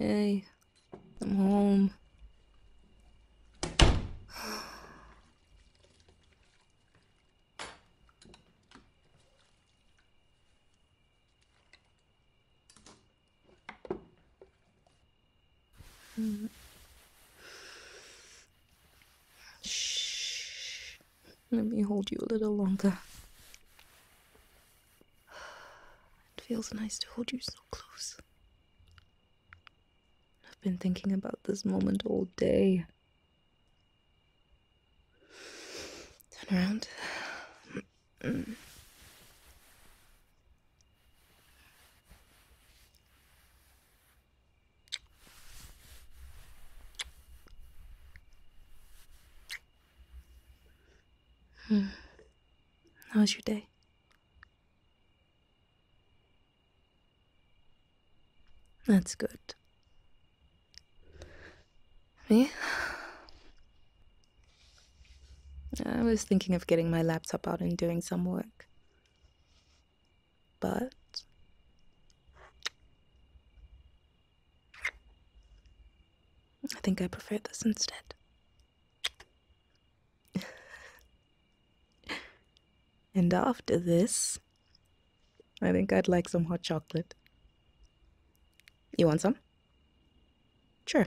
Hey, I'm home. Shh. Let me hold you a little longer. It feels nice to hold you so close. Been thinking about this moment all day. Turn around. Hmm. How was your day? That's good. Me? I was thinking of getting my laptop out and doing some work. But. I think I prefer this instead. and after this, I think I'd like some hot chocolate. You want some? Sure.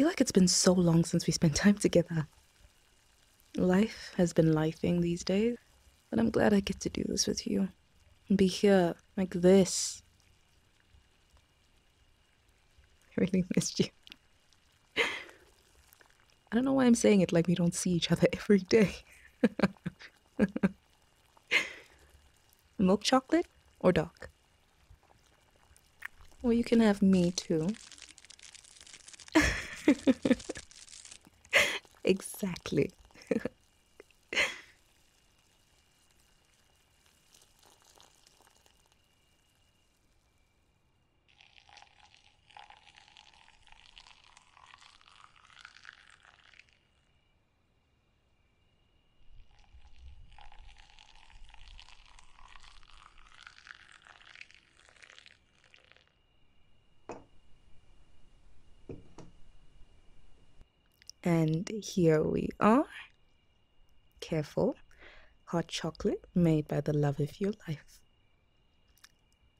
feel like it's been so long since we spent time together. Life has been lifing these days, but I'm glad I get to do this with you. And be here, like this. I really missed you. I don't know why I'm saying it like we don't see each other every day. Milk chocolate or dark? Or you can have me too. exactly. And here we are. Careful. Hot chocolate made by the love of your life.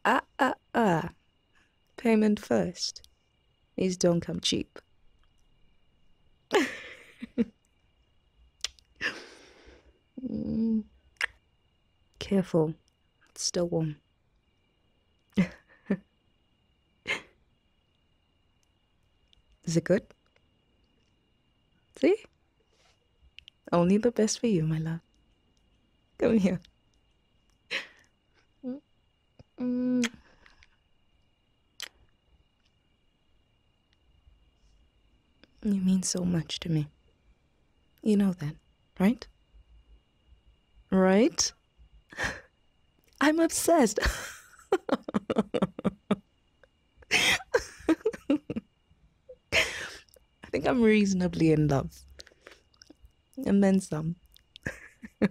Ah, ah, ah. Payment first. These don't come cheap. Careful. It's still warm. Is it good? See? Only the best for you, my love. Come here. Mm. You mean so much to me. You know that, right? Right? I'm obsessed. I think I'm reasonably in love. And then some.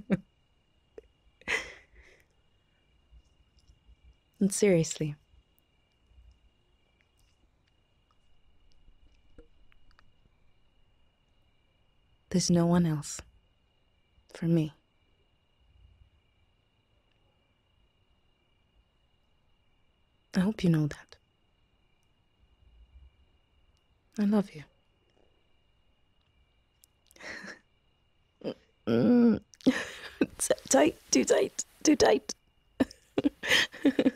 and seriously. There's no one else for me. I hope you know that. I love you. Mm. Tight, too tight, too tight.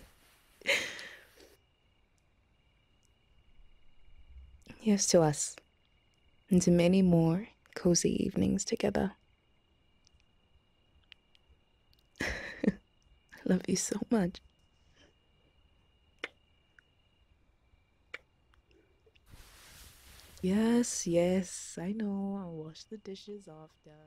Here's to us. and to many more cozy evenings together. I love you so much. Yes, yes, I know. I'll wash the dishes after.